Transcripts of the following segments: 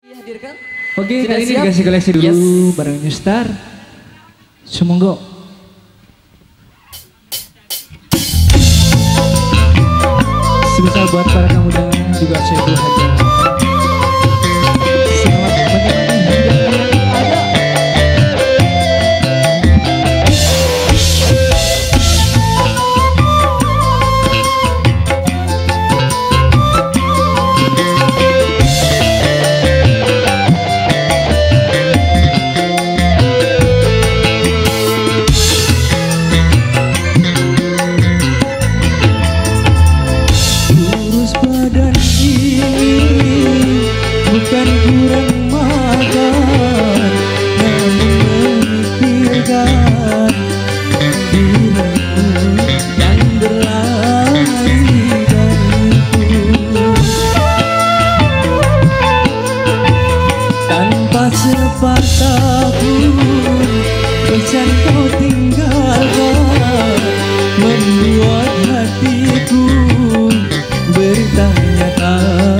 Dihadirkan. Oke, Sudah kali ini siap? dikasih koleksi dulu yes. bareng New Star. Semoga sebesar buat para kamu dan juga saya berharga. kau tinggalkan Membuat hatiku bertanya-tanya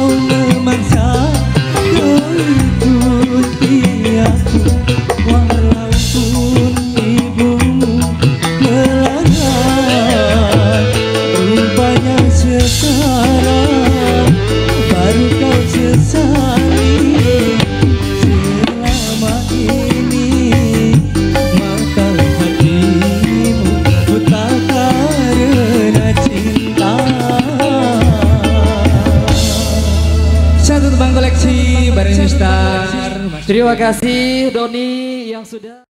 down. Terima kasih Doni yang sudah